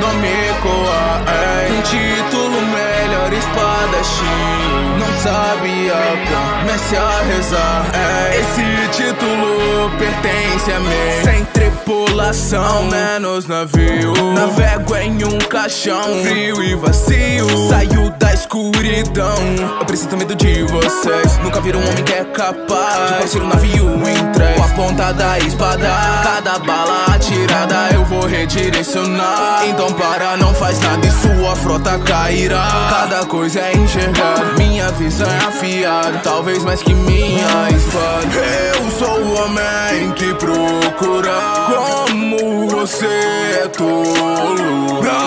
Não me coa, é Um título melhor espadachim. Não sabia comece a rezar, é Esse título pertence a mim. Sem tripulação, menos navio. Navego em um caixão frio e vazio. Saio escuridão Eu preciso medo de vocês Nunca viram um homem que é capaz De partir um navio em três. Com a ponta da espada Cada bala atirada eu vou redirecionar. Então para, não faz nada e sua frota cairá. Cada coisa é enxergada Minha visão é afiada Talvez mais que minha espada. Eu sou o homem que procura Como você é tolo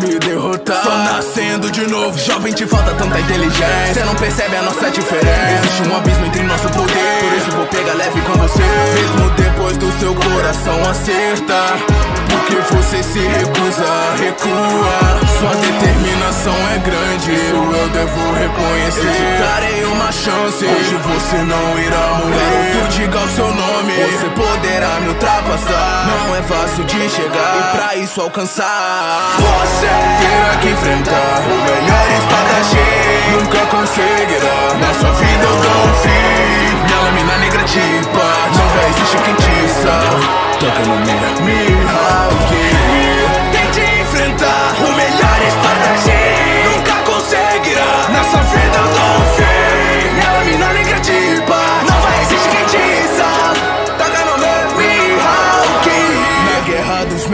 me derrotar. Só nascendo de novo Jovem te falta tanta inteligência. Cê não percebe a nossa diferença. Existe um abismo entre nosso poder. Por isso vou pegar leve com você. Mesmo depois do seu coração acertar Porque você se recusa, recua. Sua determinação é grande Isso eu devo reconhecer. Eu te darei uma chance Hoje você não irá morrer. Garoto, diga o seu nome. Você poderá me ultrapassar fácil de chegar E pra isso alcançar. Você terá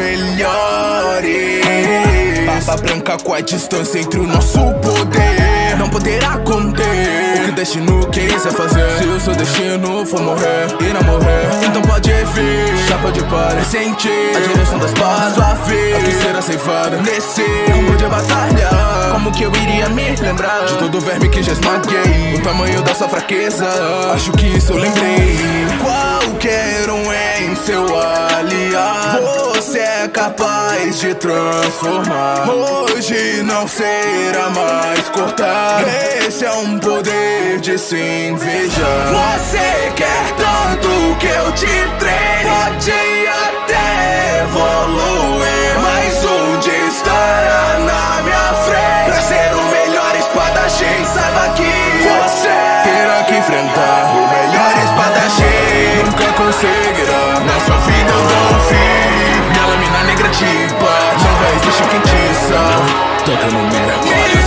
melhores. Barba branca com a distância entre o nosso poder. Não poderá conter O que o destino quiser fazer. Se o seu destino for morrer e não morrer. Então pode vir Chapa de palha Sentir a direção das balas. Sua vez Aqui será ceifada Nesse campo de batalha. Como que eu iria me lembrar De todo verme que já esmaguei? O tamanho da sua fraqueza Acho que isso eu lembrei. Qualquer um em seu é capaz de transformar. Hoje não será mais cortar. Esse é um poder de se invejar. Você quer tanto you can kill yourself. Don't come no matter.